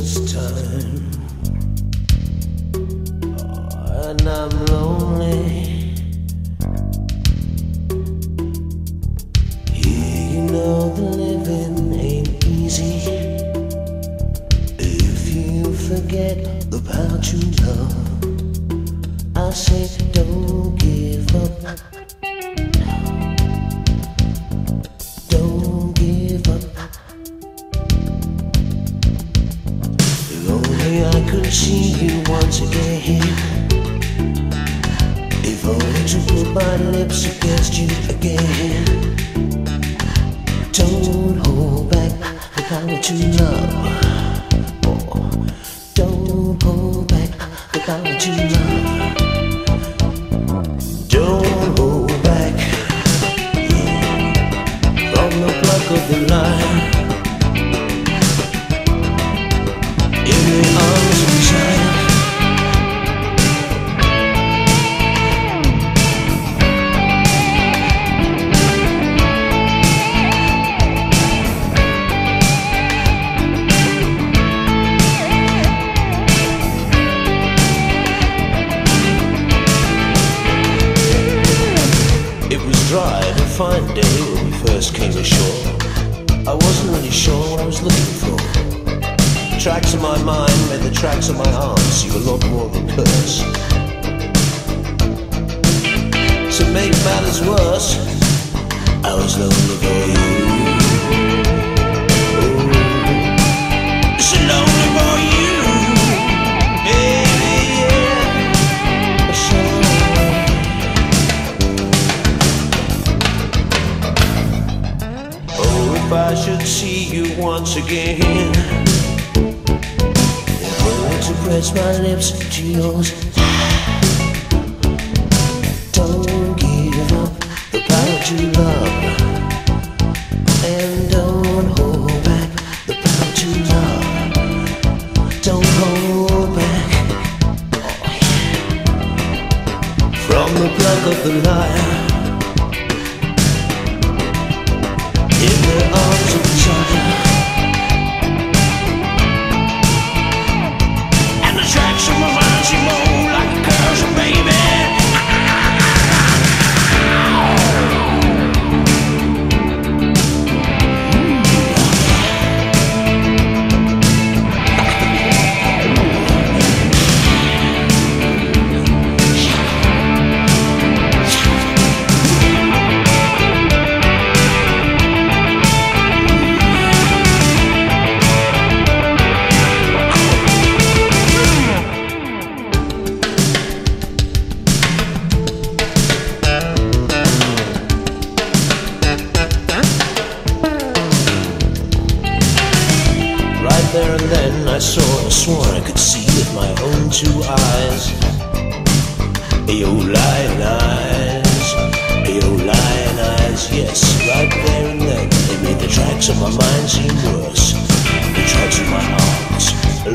Christmas time oh, and I'm lonely. Here you know the living ain't easy if you forget the part you love. I say, don't give up. Could see you once again. If only to put my lips against you again. Don't hold back the power to love. Don't hold back the power to love. Don't hold back from the pluck of the line. And a fine day when we first came ashore. I wasn't really sure what I was looking for. Tracks in my mind made the tracks of my arms seem a lot more than curse. To make matters worse, I was lonely for you. Should see you once again. If only to press my lips to yours. Don't give up the power to love. And don't hold back the power to love. Don't hold back from the plug of the light. In the arms of a child. There and then I saw and swore I could see with my own two eyes. Ayo, lion eyes. Ayo, lion eyes. Yes, right there and then they made the tracks of my mind seem worse. The tracks of my arms, a